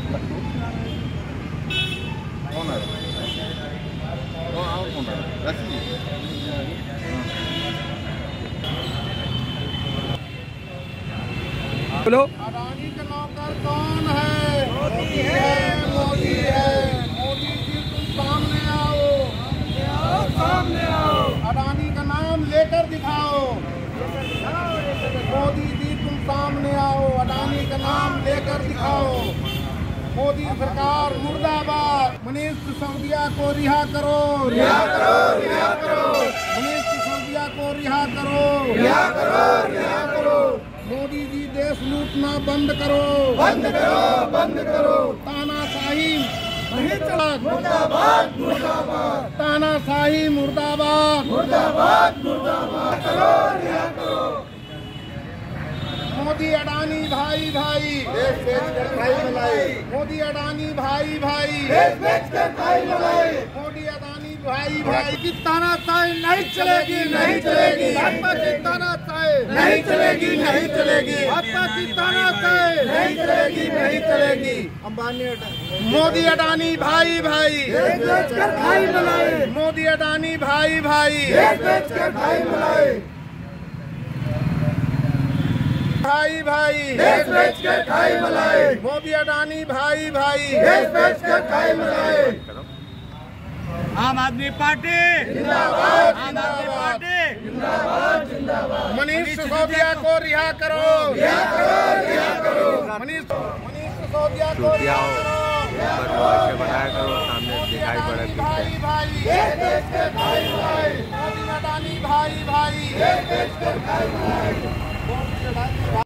है है बोलो। अडानी का नौकर कौन है? मोदी है मोदी है। मोदी जी, तुम सामने आओ सामने आओ। अडानी का नाम लेकर दिखाओ। मोदी जी, तुम सामने आओ। अडानी का नाम लेकर दिखाओ। मोदी सरकार मुर्दाबाद। मनीष सिसोदिया को रिहा करो। रिहा करो रिहा करो। मनीष सिसोदिया को रिहा करो। रिहा करो रिहा करो। मोदी जी देश लूटना बंद करो। बंद करो बंद करो। तानाशाही नहीं चला। मुर्दाबाद। मुर्दाबाद तानाशाही मुर्दाबाद। मुर्दाबाद मुर्दाबाद। करो रिहा करो मोदी अडानी भाई भाई। देश बेच कर भाई मलाई। मोदी अडानी भाई भाई। देश बेच कर भाई मलाई। मोदी अडानी भाई भाई। की तानाशाही नहीं चलेगी नहीं चलेगी। भाजपा की तानाशाही नहीं चलेगी नहीं चलेगी। भाजपा की तानाशाही नहीं चलेगी नहीं चलेगी। अंबानी मोदी अडानी भाई भाई। देश बेच कर भाई मलाई। मोदी अडानी भाई भाई। देश बेच कर भाई मलाई भाई भाई। देश बेच कर खाई मलाई। मोदी अडानी भाई भाई। देश बेच कर खाई मलाई। आम आदमी पार्टी। जिंदाबाद। आम आदमी जिंदाबाद पार्टी मनीष सिसोदिया को रिहा करो। रिहा करो रिहा करो। मनीष मनीष सिसोदिया को रिहा करो। बनाया करो। सामने दिखाई पड़े भाई भाई। अडानी भाई भाई।